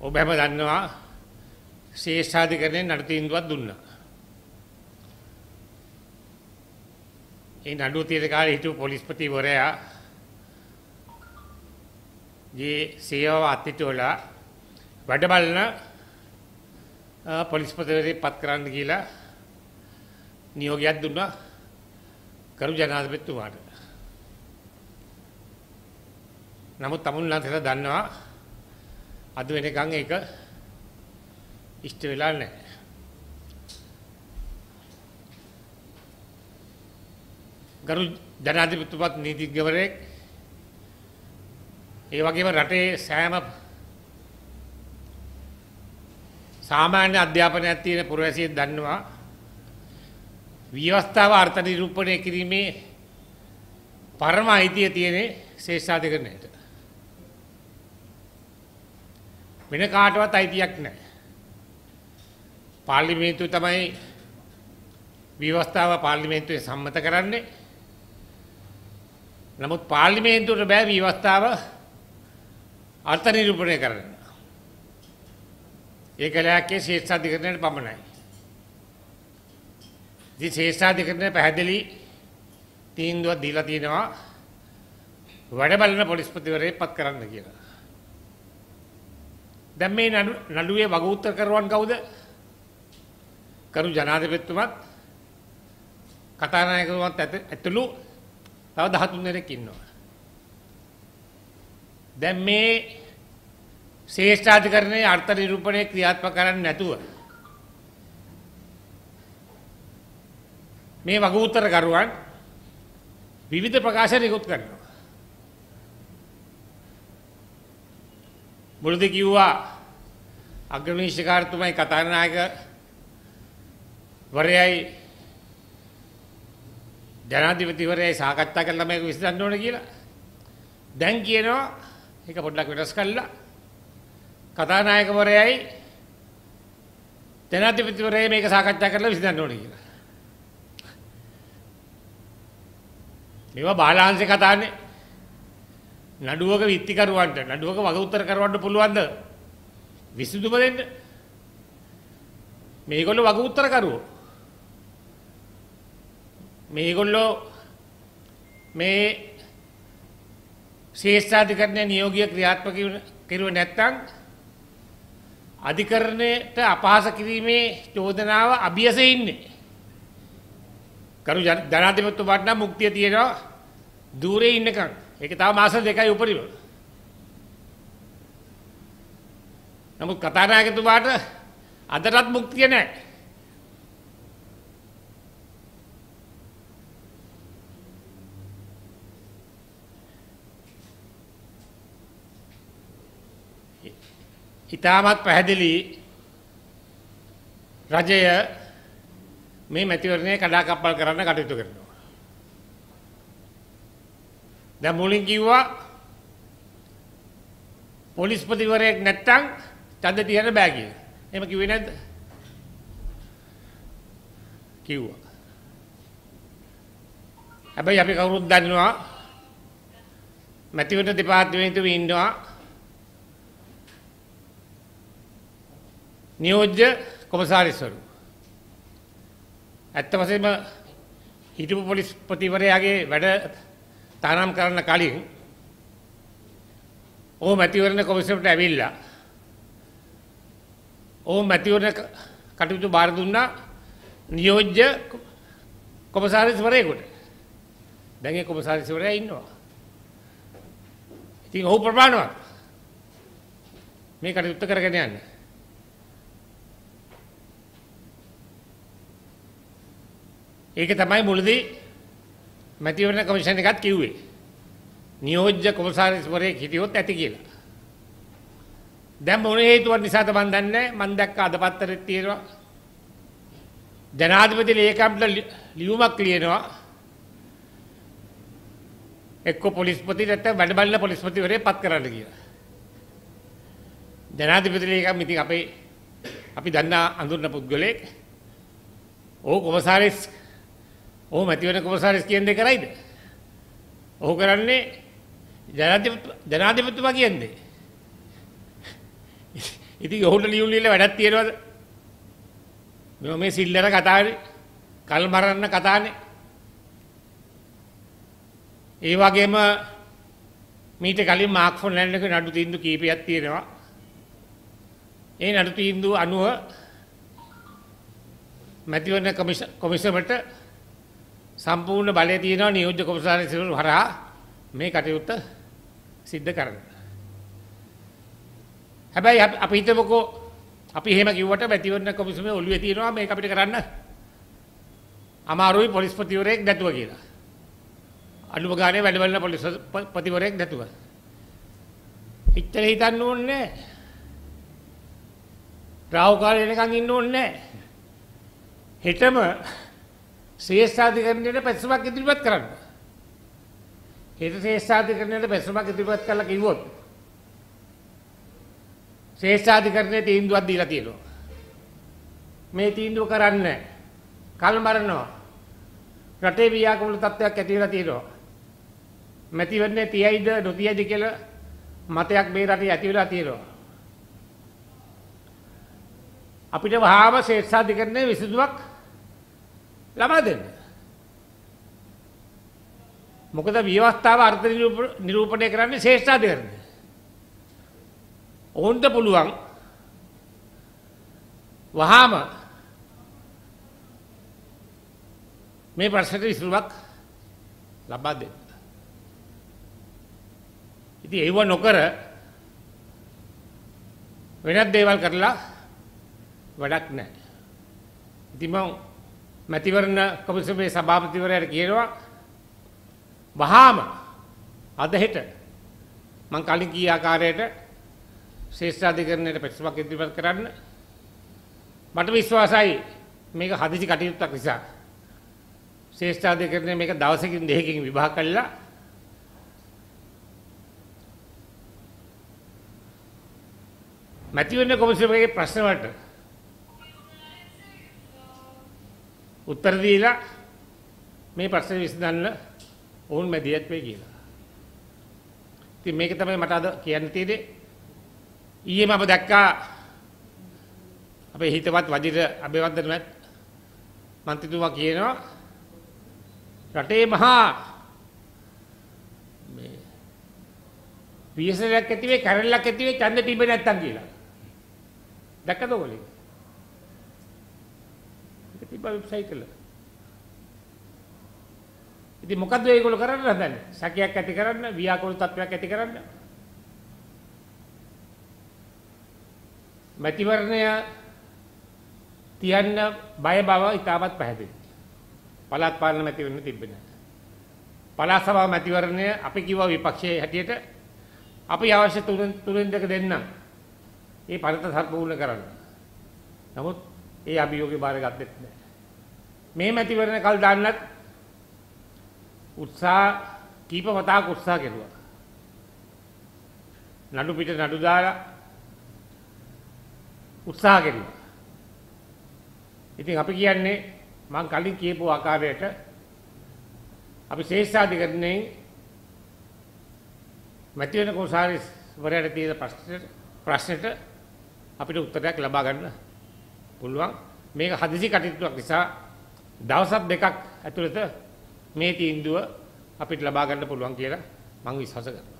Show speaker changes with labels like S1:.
S1: ඔබ හැම දන්නවා ශේෂ්ඨාධිකරණයෙන් නඩු තීන්දුවක් දුන්නා. ඒ නඩුව තියෙන කාලේ හිටපු පොලිස්පතිවරයා ගේ සේවාව අත්හිටුවලා වැඩ බලන පොලිස්පතිවරයෙක් පත් කරන්න කියලා නියෝගයක් දුන්නා කරු ජනාධිපතිතුමාට. නමුත් තමුන්ලාන්සලා දන්නවා අද වෙනකන් ඒක ඉෂ්ට වෙලා නැහැ. ගරු ජනාධිපතිතුමත් නීතිඥවරයෙක් ඒ වගේම රටේ සෑම සාමාන්‍ය අධ්‍යාපනයක් තියෙන පුරවැසියෙක් දන්නවා ව්‍යවස්ථාව අර්ථ නිරූපණය කිරීමේ පරම අයිතිය තියෙන්නේ ශේෂ්ඨාධිකරණයට. වෙන කාටවත් අයිතියක් නැහැ. පාර්ලිමේන්තුව තමයි ව්‍යවස්ථාව පාර්ලිමේන්තුවේ සම්මත කරන්නේ. නමුත් පාර්ලිමේන්තුවට බෑ ව්‍යවස්ථාව අර්ථ නිරූපණය කරන්න. ඒ කලයක්කේ ශේෂ්ඨාධිකරණයට පමණයි. ඉතින් ශේෂ්ඨාධිකරණය පැහැදිලි තීන්දුවක් දීලා තියෙනවා වැඩ බලන පොලිස්පතිවරයෙක් පත් කරන්න කියලා. දැන් මේ නඩුවේ වග උත්තර කරවන් කවුද? කරු ජනාධිපතිතුමත් කතානායකතුමත් ඇතුළු තව 13 දෙනෙක් ඉන්නවා. දැන් මේ ශේෂ්ඨාධිකරණයේ අර්ථ නිරූපණය ක්‍රියාත්මක කරන්නේ නැතුව මේ වග උත්තර කරුවන් විවිධ ප්‍රකාශ නිකුත් කරනවා. මුලදී කිව්වා අග්‍රනීශකාරතුමයි කතානායක වරයයි ජනාධිපතිවරයයි සාකච්ඡා කරලා මේක විසඳන්න ඕන කියලා. දැන් කියනවා ඒක පොඩ්ඩක් වෙනස් කළා. කතානායකවරයයි ජනාධිපතිවරයයි මේක සාකච්ඡා කරලා විසඳන්න ඕන කියලා. මේවා බාලාංශ කතානේ. නඩුවක විත්තිකරුවන්ට නඩුවක වග උත්තර කරවන්න පුළුවන්ද? විසඳුම දෙන්න. මේගොල්ලෝ වග උත්තර කරුවෝ. මේගොල්ලෝ මේ ශේෂ්ඨාධිකරණය නියෝගය ක්‍රියාත්මක කෙරුවේ නැත්නම් අධිකරණයට අපහාස කිරීමේ චෝදනාව අභියසේ ඉන්නේ. කරු ජනාධිපතිතුමාට නම් මුක්තිය තියෙනවා দূරේ ඉන්නකම්. ඒක තව මාස දෙකයි උපරිම. නමුත් කතානායකතුමාට අදටත් මුක්තිය නැහැ. ඉතාමත් පැහැදිලි රජය මේ මැතිවරණය කඩාකප්පල් කරන්න කටයුතු කරනවා. දැන් මුලින් කිව්වා පොලිස්පතිවරයෙක් නැත්තම් ඡන්ද තියන්න බෑ කියලා. එහෙම කිව්වේ නැද්ද? කිව්වා. හැබැයි අපි කවුරුත් දන්නවා මැතිවරණ දෙපාර්තමේන්තුවේ ඉන්නවා නියෝජ්‍ය කොමසාරිස්වරු. ඇත්ත වශයෙන්ම හිටපු පොලිස්පතිවරයාගේ වැඩ තහනම් කරන්න කලින් ඔහු මැතිවරණ කොමිසමට ඇවිල්ලා ඔහු මැතිවරණ කටයුතු බාර දුන්නා නියෝජ්‍ය කොමසාරිස්වරයෙකුට. දැන් ඒ කොමසාරිස්වරයා ඉන්නවා. ඉතින් ඔහු ප්‍රමාණවත් මේ කටයුත්ත කරගෙන යන්නේ. ඒක තමයි මුලදී මැතිවරණ කමිෂන් එකත් කිව්වේ. නියෝජ්‍ය කොමසාරිස්වරයෙක් හිටියොත් ඇති කියලා. දැන් මොන හේතුවක් නිසාද මන් දන්නේ මන් දැක්ක අද පත්තරෙත් තියෙනවා. ජනාධිපති ලේකම්ට ලියුමක් ලියනවා. එක්ක පොලිස්පති නැත්නම් වැඩ බලන පොලිස්පතිවරයෙක් පත් කරන්න කියලා. ජනාධිපති ලේකම් ඉතින් අපේ අපි දන්නා අඳුරන පුද්ගලයෙක්. ඕ කොමසාරිස් ඔහු මැතිවරණ කොමසාරිස් කියන්නේ කරයිද? ඔහු කරන්නේ ජනාධිපතිතුමා කියන්නේ. ඉතින් ඔහුට ලියුම් ලියලා වැඩක් තියනවද? මේ මේ සිල්ලර කතාවේ කල් මරන්න කතානේ. ඒ වගේම මීට කලින් මාක් ෆොන්ලෑන්ඩ් එක නඩු තීන්දුව කීපයක් තියෙනවා. ඒ නඩු තීන්දුව අනුව මැතිවරණ කොමිසමට සම්පූර්ණ බලය තියෙනවා නියෝජ්‍ය කොමසාරිස්වරු හරහා මේ කටයුත්ත සිද්ධ කරන්න. හැබැයි අපි හිතමුකෝ අපි එහෙම කිව්වට මැතිවරණ කොමිසමේ ඔළුවේ තියෙනවා මේක අපිට කරන්න අමාරුයි පොලිස්පතිවරයෙක් නැතුව කියලා. අඩුම ගානේ වැඩ බලන පොලිස්පතිවරයෙක් නැතුව. එච්චර හිතන්න ඕනේ නැහැ. රාහු කාලේ වෙනකන් ඉන්න ඕනේ නැහැ. හෙටම ශ්‍රේෂ්ඨාධිකරණයට පැසුමක් ඉදිරිපත් කරන්න. හෙට ශ්‍රේෂ්ඨාධිකරණයට පැසුමක් ඉදිරිපත් කළා කිව්වොත් ශ්‍රේෂ්ඨාධිකරණයේ තීන්දුවක් දීලා තියෙනවා. මේ තීන්දුව කරන්න කල් මරනවා. රටේ ව්‍යාකූල තත්ත්වයක් ඇති වෙලා තියෙනවා. මැතිවරණේ තියයිද නොතියයිද කියලා මතයක් මේ රටේ ඇති වෙලා තියෙනවා. අපිට වහාම ශ්‍රේෂ්ඨාධිකරණයේ විසඳුමක් ලබා දෙන්න. මොකද ව්‍යවස්ථාව අර්ථ නිරූපණය කරන්නේ ශ්‍රේෂ්ඨාධිකරණය. ඔවුන්ට පුළුවන් වහාම මේ ප්‍රශ්නට විසඳුමක් ලබා දෙන්න. ඉතින් ඒව නොකර වෙනත් දේවල් කරලා වැඩක් නැහැ. ඉතින් මම මැතිවරණ කොමිසමේ සභාපතිවරයාට කියනවා වහාම අද හෙට මම කලින් කී ආකාරයට ශ්‍රේෂ්ඨාධිකරණයට ප්‍රතිසමක් ඉදිරිපත් කරන්න. මට විශ්වාසයි මේක හදිසි කටයුත්තක් නිසා. ශ්‍රේෂ්ඨාධිකරණය මේක දවසකින් දෙකකින් විභාග කළා. මැතිවරණ කොමිසමේ ප්‍රශ්න වලට උත්තර දීලා මේ ප්‍රශ්නේ විසඳන්න ඔවුන් මැදිහත් වෙයි කියලා. ඉතින් මේක තමයි මට අද කියන්න තියෙන්නේ. ඊයේ මම දැක්කා අපේ හිතවත් වජිර අබේවර්ධන මන්ත්‍රීතුමා කියනවා රටේ මහා මේ පියසරයක් ඇති වේ කැරල්ලක් ඇති වේ ඡන්ද තිබෙන්නේ නැත්තම් කියලා. දැක්කද ඔයගොල්ලෝ? ඒක තිබ්බා වෙබ්සයිට් වල. ඉතින් මොකද්ද ඒගොල්ලෝ කරන්න හදන්නේ? සැකයක් ඇති කරන්න, ව්‍යාකූල තත්වයක් ඇති කරන්න. මැතිවරණය තියන්න බය බව ඉතාමත් පැහැදිලි. පළාත් පාලන මැතිවරණ තිබෙන්නේ නැහැ. පළාත් සභාව මැතිවරණය අපි කිව්වා විපක්ෂයේ හැටියට අපි අවශ්‍ය තුනෙන් තුනෙන් දෙක දෙන්න. ඒ පරත සම්පූර්ණ කරන්න. නමුත් ඒ අභියෝගේ බාරගත්තෙත් නැහැ. මේ මැතිවරණ කල් දාන්නත් උත්සාහ කීප වතාවක් උත්සාහ කෙරුවා. නඩු පිට නඩු දාලා උත්සාහ කෙරුවා. ඉතින් අපි කියන්නේ මම කලින් කියපු ආකාරයට අපි ශේෂාධිකරණයෙන් මැතිවරණ කොසාරිස් වරයට තියෙන ප්‍රශ්නෙට ප්‍රශ්නෙට අපිට උත්තරයක් ලබා ගන්න පුළුවන්. මේක හදිසි කටයුත්තක් නිසා දවසක් දෙකක් ඇතුළත මේ තීන්දුව අපිට ලබා ගන්න පුළුවන් කියලා මම විශ්වාස කරනවා.